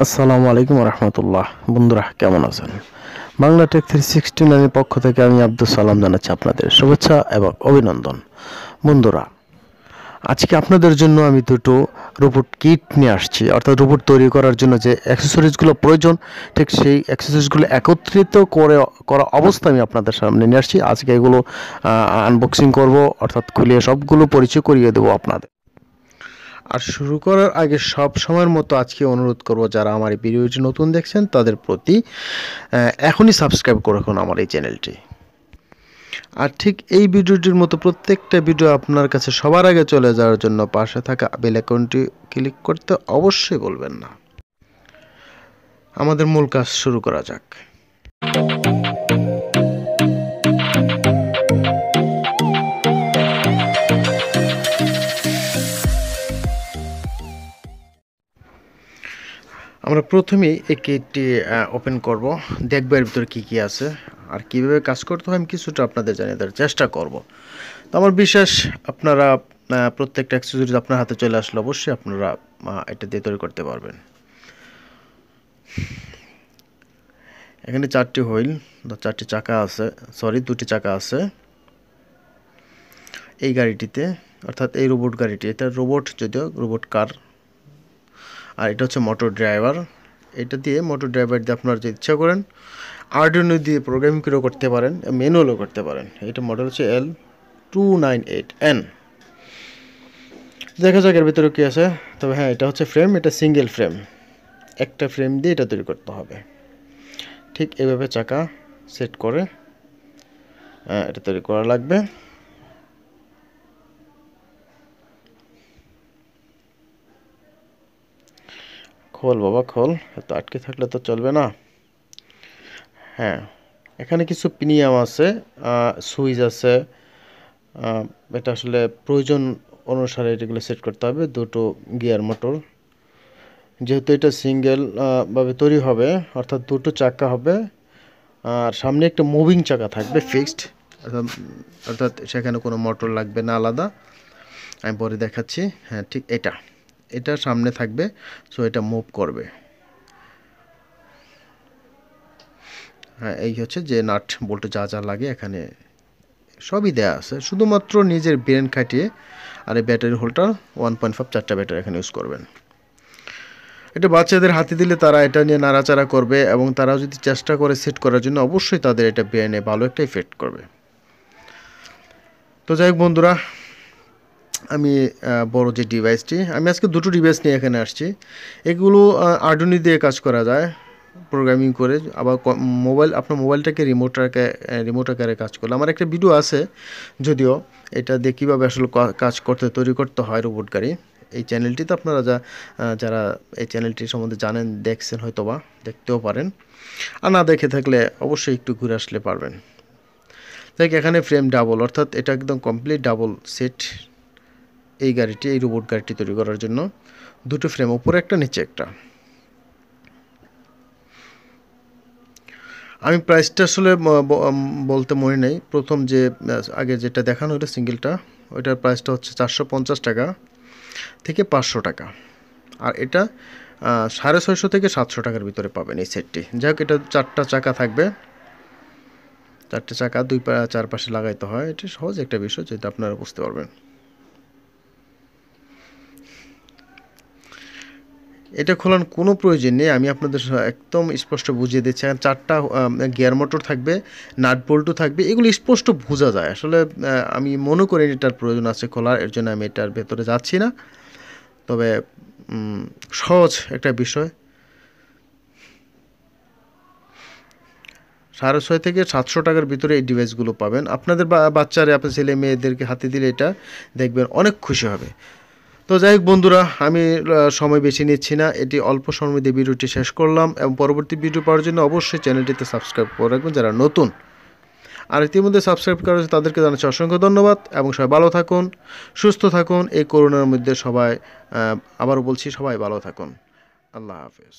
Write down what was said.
আসসালামু আলাইকুম রহমতুল্লাহ। বন্ধুরা, কেমন আছেন? বাংলা টেক থ্রি সিক্সটি নাইনের পক্ষ থেকে আমি আব্দুল সালাম জানাচ্ছি আপনাদের শুভেচ্ছা এবং অভিনন্দন। বন্ধুরা, আজকে আপনাদের জন্য আমি দুটো রোবট কিট নিয়ে আসছি। অর্থাৎ রোবট তৈরি করার জন্য যে অ্যাক্সেসরিজগুলো প্রয়োজন, ঠিক সেই অ্যাক্সেসরিজগুলো একত্রিত করে, করা অবস্থা আমি আপনাদের সামনে নিয়ে আসছি। আজকে এগুলো আনবক্সিং করব, অর্থাৎ খুলে সবগুলো পরিচয় করিয়ে দেবো আপনাদের। আর শুরু করার আগে সব সময়ের মতো আজকে অনুরোধ করব, যারা আমার এই ভিডিওটি নতুন দেখছেন, তাদের প্রতি এখনই সাবস্ক্রাইব করে রাখুন আমার এই চ্যানেলটি। আর ঠিক এই ভিডিওটির মতো প্রত্যেকটা ভিডিও আপনার কাছে সবার আগে চলে যাওয়ার জন্য পাশে থাকা বেল আইকনটি ক্লিক করতে অবশ্যই বলবেন না। আমাদের মূল কাজ শুরু করা যাক। আমরা প্রথমেই এই কেকটি ওপেন করব। দেখব এর ভিতরে কী কী আছে। আর কীভাবে কাজ করতে হয় আমি কিছুটা আপনাদের জানিয়ে দেওয়ার চেষ্টা করব। তো আমার বিশ্বাস আপনারা প্রত্যেকটা অ্যাক্সেসরিজ আপনার হাতে চলে আসলে অবশ্যই আপনারা এটা দিয়ে তৈরি করতে পারবেন। এখানে চারটি হুইল চারটি চাকা আছে সরি দুটি চাকা আছে। এই গাড়িটিতে, অর্থাৎ এই রোবট গাড়িটি, এটা রোবট যদিও রোবট কার আর এটা হচ্ছে মোটর ড্রাইভার এটা দিয়ে মোটর ড্রাইভার দিয়ে আপনারা যদি ইচ্ছা করেন আর্ডিনো দিয়ে প্রোগ্রামিং করেও করতে পারেন ম্যানুয়ালও করতে পারেন। এটা মডেল হচ্ছে L two nine eight N দেখা যাক এর ভিতরে কী আছে। তবে হ্যাঁ এটা হচ্ছে ফ্রেম এটা সিঙ্গেল ফ্রেম একটা ফ্রেম দিয়ে এটা তৈরি করতে হবে। ঠিক এভাবে চাকা সেট করে আহ, এটা তৈরি করা লাগবে। খোল, বাবা, খোল। এত আটকে থাকলে তো চলবে না। হ্যাঁ এখানে কিছু প্রিমিয়াম আছে সুইচ আছে এটা আসলে প্রয়োজন অনুসারে এগুলো সেট করতে হবে, দুটো গিয়ার মোটর। যেহেতু এটা সিঙ্গেল ভাবে তৈরি হবে, অর্থাৎ দুটো চাকা হবে, আর সামনে একটা মুভিং চাকা থাকবে, ফিক্সড অর্থাৎ সেখানে কোনো মোটর লাগবে না আলাদা। আমি পরে দেখাচ্ছি হ্যাঁ ঠিক এটা। এটা সামনে থাকবে সো এটা মুভ করবে। হ্যাঁ এই হচ্ছে যে নাট বল্টু যা যা লাগে এখানে সবই দেয়া আছে। শুধুমাত্র নিজের ব্রেন খাটিয়ে আর এই battery holder one point five চারটা ব্যাটারি এখানে ইউজ করবেন। এটা বাচ্চাদের হাতে দিলে তারা এটা নিয়ে নাড়াচাড়া করবে এবং তারা যদি চেষ্টা করে সেট করার জন্য অবশ্যই তাদের এটা ব্রেনে ভালো একটা ইফেক্ট করবে। তো যাই হোক বন্ধুরা আমি বড় যে ডিভাইসটি আমি আজকে দুটো ডিভাইস নিয়ে এখানে আসছি। এগুলো আর্ডুনি দিয়ে কাজ করা যায় প্রোগ্রামিং করে। আবার মোবাইল আপনার মোবাইলটাকে রিমোট রিমোট আকারে কাজ করলে। আমার একটা ভিডিও আছে, যদিও এটা দিয়ে কীভাবে আসলে কাজ করতে, তৈরি করতে হয় রোবট গাড়ি। এই চ্যানেলটিতে আপনারা যা যারা এই চ্যানেলটি সম্বন্ধে জানেন, দেখছেন হয়তো বা দেখতেও পারেন। আর না দেখে থাকলে অবশ্যই একটু ঘুরে আসলে পারবেন। দেখ, এখানে ফ্রেম ডাবল অর্থাৎ এটা একদম কমপ্লিট ডাবল সেট এই গাড়িটি, এই রোবট গাড়িটি তৈরি করার জন্য দুটো ফ্রেম, উপরে একটা, নিচে একটা। আমি প্রাইসটা আসলে বলতে মনে নেই। প্রথম যে আগে যেটা দেখানো ওইটা সিঙ্গেলটা। ওইটার প্রাইসটা হচ্ছে চারশো পঞ্চাশ টাকা থেকে পাঁচশো টাকা। আর এটা সাড়ে ছয়শো থেকে সাতশো টাকার ভিতরে পাবেন এই সেটটি। যাই হোক এটা চারটা চাকা থাকবে। চারটে চাকা দুই চারপাশে লাগাইতে হয়। এটা সহজ একটা বিষয়, যেটা আপনারা বুঝতে পারবেন। এটা খোলার কোনো প্রয়োজন নেই। আমি আপনাদের একদম স্পষ্ট বুঝিয়ে দিচ্ছি। আর চারটা গিয়ার মোটর থাকবে, নাট বল্টু থাকবে, এগুলো স্পষ্ট বোঝা যায়। আসলে আমি মনে করি এটার প্রয়োজন আছে খোলার, এর জন্য আমি এটার ভেতরে যাচ্ছি না। তবে সহজ একটা বিষয়। সাড়ে ছয় থেকে সাতশো টাকার ভিতরে এই ডিভাইসগুলো পাবেন। আপনাদের বাচ্চারা, আপনার ছেলে মেয়েদেরকে হাতে দিলে এটা দেখবেন অনেক খুশি হবে। তো যাই হোক বন্ধুরা, আমি সময় বেশি নিচ্ছি না। এটি অল্প সময় দিয়ে ভিডিওটি শেষ করলাম এবং পরবর্তী ভিডিও পাওয়ার জন্য অবশ্যই চ্যানেলটিতে সাবস্ক্রাইব করে রাখবেন যারা নতুন। আর ইতিমধ্যে সাবস্ক্রাইব করা হয়েছে তাদেরকে জানাচ্ছি অসংখ্য ধন্যবাদ এবং সবাই ভালো থাকুন, সুস্থ থাকুন। এই করোনার মধ্যে সবাই আবারও বলছি সবাই ভালো থাকুন। আল্লাহ হাফেজ।